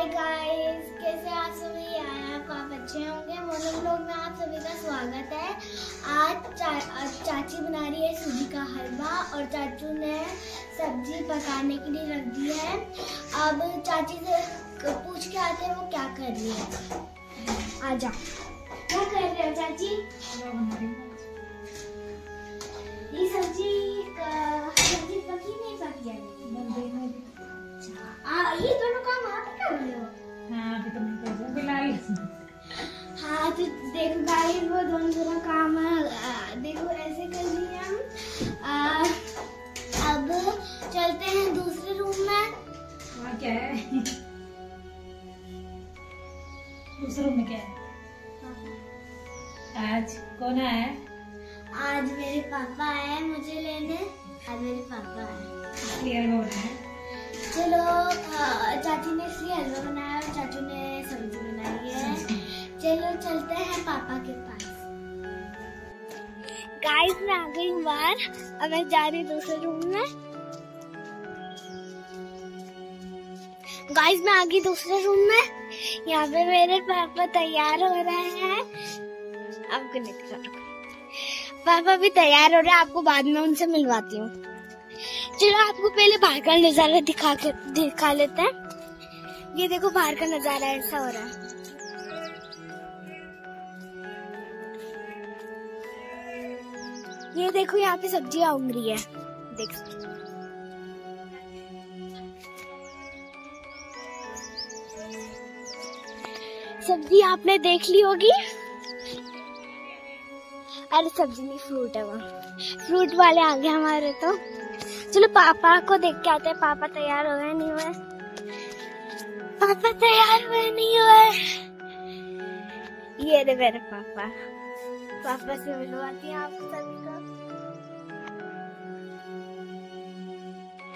Hi guys कैसे आप सभी? आए आप आप अच्छे होंगे। मोनो ब्लॉग में आप सभी का स्वागत है। आज चा, चाची बना रही है सूजी का हलवा और चाचू ने सब्ज़ी पकाने के लिए रख दी है। अब चाची से पूछ के आते हैं वो क्या कर रही है। आ जाओ। क्या कर रहे हो चाची? ये सब्ज़ी सब्ज़ी पकी नहीं पकी है? आ, ये दोनों काम आप ही? कर रहे हो। हाँ तो देखो गाइस वो दोनों दोनों काम देखो ऐसे कर लिए हम। अब चलते हैं दूसरे रूम में। क्या है? दूसरे रूम में क्या है? आज कौन आया आज मेरे पापा आए मुझे लेने। आज मेरे पापा आए क्लियर हो रहा है। चलो चाची ने इसलिए हलवा बनाया और चाचू ने सब्ज़ी बनाई है। चलो, चलते हैं पापा के पास। गाइस मैं आ गई बाहर। अब मैं जा रही दूसरे रूम में। गाइस मैं आ गई दूसरे रूम में। यहाँ पे मेरे पापा तैयार हो रहे हैं। आपको नहीं पापा भी तैयार हो रहे हैं, आपको बाद में उनसे मिलवाती हूँ। चलो आपको पहले बाहर का नज़ारा दिखा के, दिखा लेते हैं। ये देखो बाहर का नज़ारा ऐसा हो रहा है। ये देखो, यहाँ पे सब्ज़ियाँ उग रही है। देख। सब्ज़ी आपने देख ली होगी? अरे सब्ज़ी नहीं फ्रूट है वहाँ फ्रूट वाले आ गए हमारे तो। चलो पापा को देख के आते हैं। पापा तैयार हुए नहीं हुए? पापा तैयार हुए, नहीं हुए? ये रे मेरे पापा। पापा से मिलवाती हैं आप सभी को।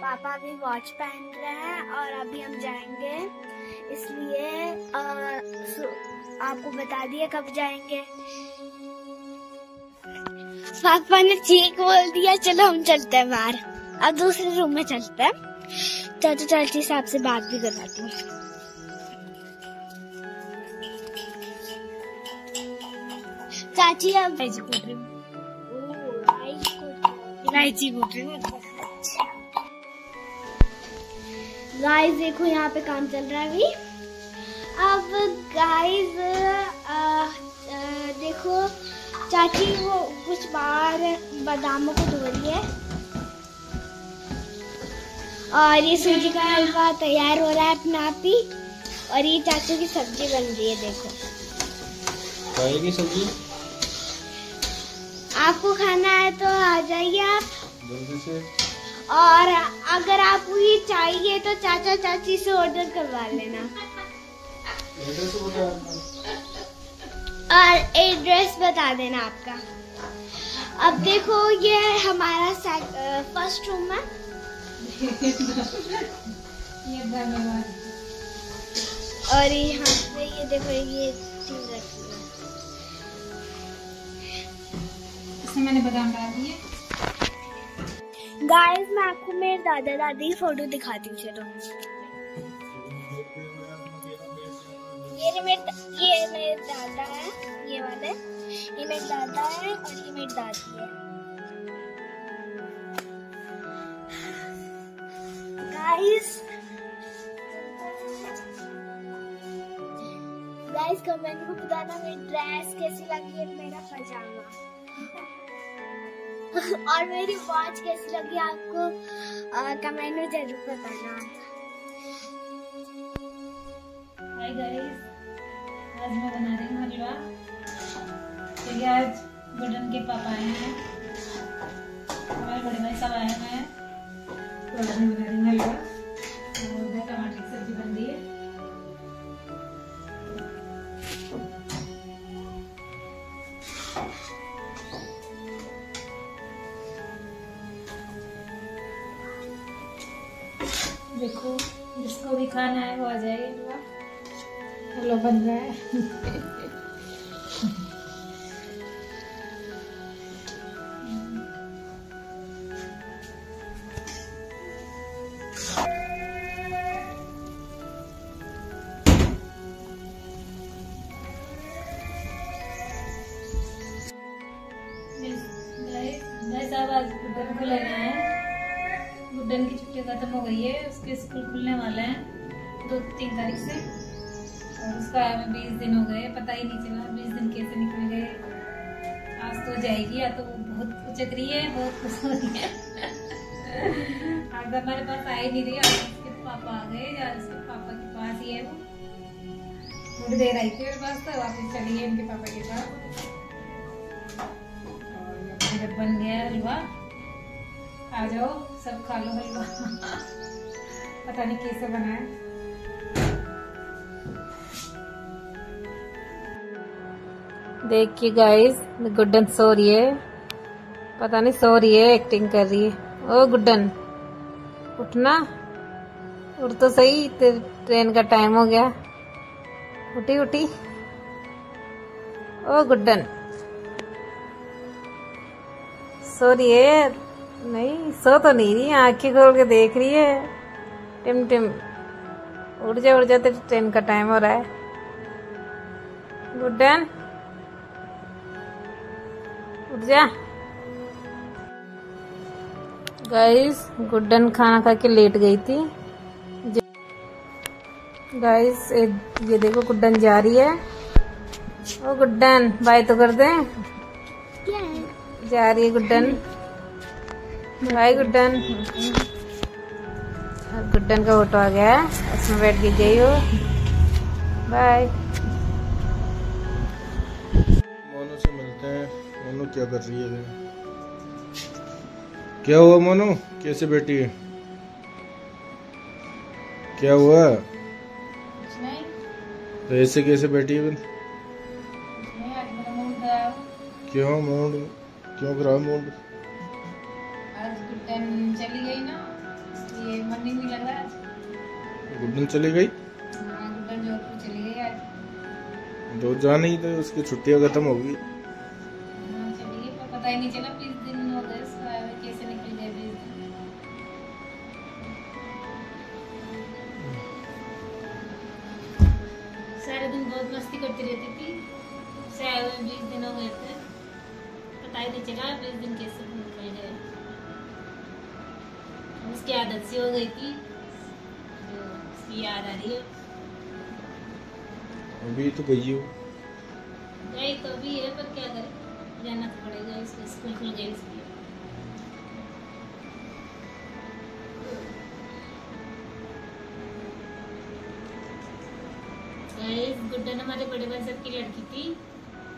पापा अभी वॉच पहन रहे हैं और अभी हम जाएँगे। इसलिए आपको बता दिया कब जाएँगे। पापा ने ठीक बोल दिया, चलो हम चलते हैं बाहर। अब दूसरे रूम में चलते हैं। चाचा चाची से आपसे बात भी करवाती हूँ। चाची रही हूँ? गाइस देखो यहाँ पे काम चल रहा है अभी। अब गाइस देखो चाची वो कुछ बाहर बादामों को धो रही है। और ये सूजी का हलवा तैयार हो रहा है अपने आप ही। और ये चाचू की सब्ज़ी बन रही है देखो। की सब्ज़ी? आपको खाना है तो आ जाइए आप। जल्दी से। और अगर आपको ये चाहिए तो चाचा चाची से ऑर्डर करवा लेना। और एड्रेस बता देना आपका। अब देखो ये हमारा फ़र्स्ट रूम है। और यहाँ पे ये देखो ये चीज़ रखी है। इसमें मैंने बादाम डाल दिए। गाइस मैं आपको मेरे दादा दादी की फ़ोटो दिखाती हूँ चलो। ये रे मेरे ये मेरे दादा है, ये वाले। ये मेरे दादा है और ये मेरी दादी है। गाइस गाइस कमेंट में बताना मेरी ड्रेस कैसी लगी है, मेरा पजामा। और मेरी वॉच कैसी लगी आपको कमेंट में ज़रूर बताना। हाय गाइस आज मैं बना रही हूँ हलवा। क्योंकि आज गुडन के पापा आए हैं। हमारे बड़े भाई सब आए हुए हैं। तो आज मैं बना रही हूँ हलवा। देखो, जिसको भी खाना है वो आ जाइए पुलाव बन रहा है। आज गुड्डन को लेना है। गुड्डन की छुट्टी खत्म हो गई है, उसके स्कूल खुलने वाले हैं दो तीन तारीख से। उसका आया में बीस दिन हो गए, पता ही नहीं चला बीस दिन कैसे निकल गए आज तो जाएगी, या तो वो बहुत उचक रही है, बहुत खुश हो रही है आज हमारे पास आ नहीं रही, आज उसके पापा आ गए, या उसके पापा के पास ही है वो। थोड़ी देर आई थी मेरे पास तो वापस चली गई उनके पापा के पास। और बन गया हलवा। आ जाओ, सब खा लो हलवा। पता नहीं कैसे बना देखिए गाइस गुड्डन सो रही है। पता नहीं सो रही है एक्टिंग कर रही है। ओ गुड्डन, उठना। उठ तो सही ट्रेन का टाइम हो गया। उठी उठी। ओ गुड्डन, सो रही है? नहीं, सो तो नहीं रही, आँखें खोल के देख रही है। टिम टिम। उठ जा उठ जा, तेरी ट्रेन का टाइम हो रहा है। गुड्डन उठ जा। गाइस गुड्डन खाना खा के लेट गई थी। गाइस ये देखो गुड्डन जा रही है। ओ गुड्डन, बाय तो कर दे। जा रही है गुड्डन। बाय गुड्डन। गुड्डन का ऑटो आ गया उसमें बैठ के गई हो। बाय। मोनू क्या कर रही है? क्या हुआ मोनू? कैसे बैठी है? क्या हुआ? कुछ नहीं। तो ऐसे कैसे बैठी है क्यों मूड? क्यों खराब मूड? चली गई ना इसलिए मन नहीं लग रहा आज गुड्डन चली गई? हाँ गुड्डन जोधपुर चली गई आज। तो जा नहीं तो उसकी छुट्टियाँ खत्म होगी हाँ पता ही बीस दिन हो गए कैसे निकल गए बीस दिन सारे दिन बहुत मस्ती करती रहती थी। से आए हुए बीस दिन हो गए थे। पता ही चला बीस दिन कैसे निकल गए। उसकी आदत सी हो गई थी जो उसकी याद आ रही है। अभी तो गई हो। गई तो भी है पर क्या करें? जाना तो पड़ेगा, इसको स्कूल खुल गई इसलिए गुड्डन हमारे बड़े भाई साहब की लड़की थी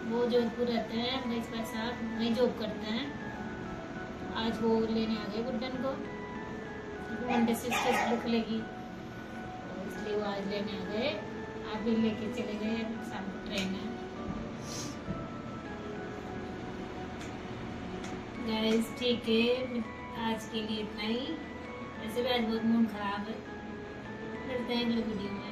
वो जोधपुर रहते हैं महेश भाई साहब वहीं जॉब करते हैं। आज वो लेने आ गए गुड्डन को। मंडे से इसको स्कूल खुलेगी इसलिए वो आज लेने आ गए। आप भी लेके चले गए शाम को ट्रेन है। गाइस ठीक है। आज के लिए इतना ही। वैसे भी आज बहुत मूड खराब है। करते हैं अगले वीडियो में।